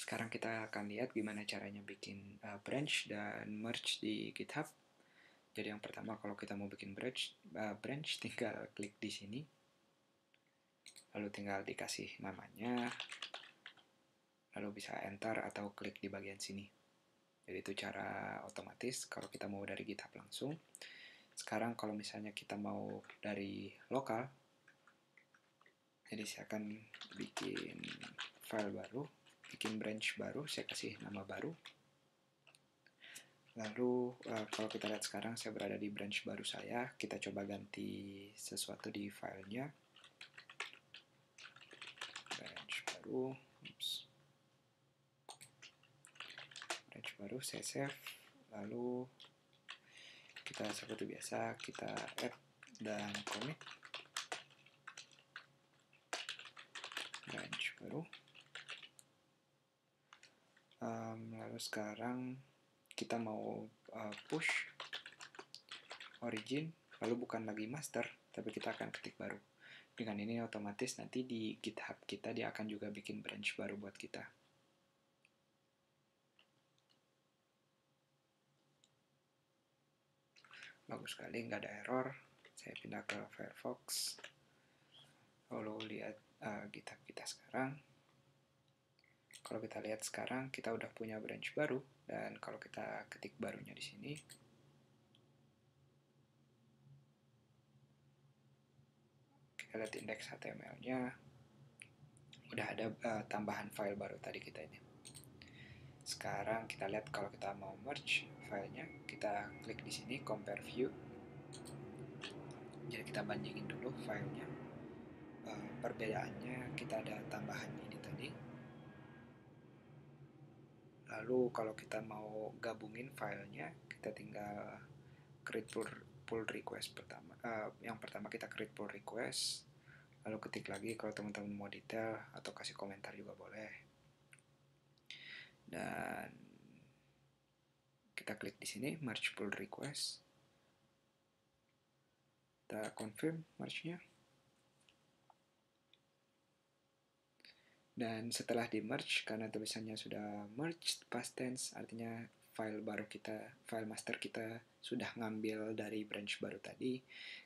Sekarang kita akan lihat gimana caranya bikin uh, branch dan merge di GitHub. Jadi yang pertama kalau kita mau bikin branch, uh, branch tinggal klik di sini. Lalu tinggal dikasih namanya. Lalu bisa enter atau klik di bagian sini. Jadi itu cara otomatis kalau kita mau dari GitHub langsung. Sekarang kalau misalnya kita mau dari lokal, jadi saya akan bikin file baru bikin branch baru, saya kasih nama baru. Lalu uh, kalau kita lihat sekarang saya berada di branch baru saya, kita coba ganti sesuatu di filenya. Branch baru, Oops. branch baru saya save, lalu kita seperti biasa kita add dan commit branch baru lalu sekarang kita mau uh, push origin lalu bukan lagi master tapi kita akan ketik baru. Dengan ini otomatis nanti di github kita dia akan juga bikin branch baru buat kita. Bagus sekali nggak ada error. Saya pindah ke Firefox. Lalu lihat uh, github kita sekarang kalau kita lihat sekarang kita udah punya branch baru dan kalau kita ketik barunya di sini kita lihat indeks HTML-nya udah ada uh, tambahan file baru tadi kita ini. Sekarang kita lihat kalau kita mau merge filenya kita klik di sini compare view. Jadi kita bandingin dulu filenya. Uh, perbedaannya kita ada tambahan ini tadi Lalu kalau kita mau gabungin filenya, kita tinggal create pull, pull request pertama. Uh, yang pertama kita create pull request, lalu ketik lagi kalau teman-teman mau detail atau kasih komentar juga boleh. Dan kita klik di sini merge pull request. Kita confirm merge-nya. Dan setelah di merge karena tulisannya sudah merged past tense artinya file baru kita file master kita sudah ngambil dari branch baru tadi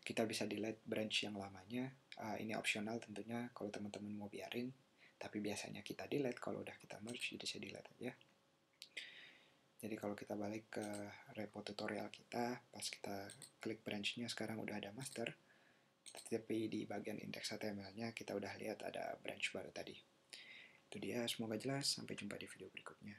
kita bisa delete branch yang lamanya. Uh, ini optional tentunya kalau teman-teman mau biarin tapi biasanya kita delete. Kalau udah kita merge jadi saya delete aja. Jadi kalau kita balik ke repo tutorial kita pas kita klik branchnya sekarang udah ada master tapi di bagian index HTML-nya kita udah lihat ada branch baru tadi itu dia, semoga jelas. Sampai jumpa di video berikutnya.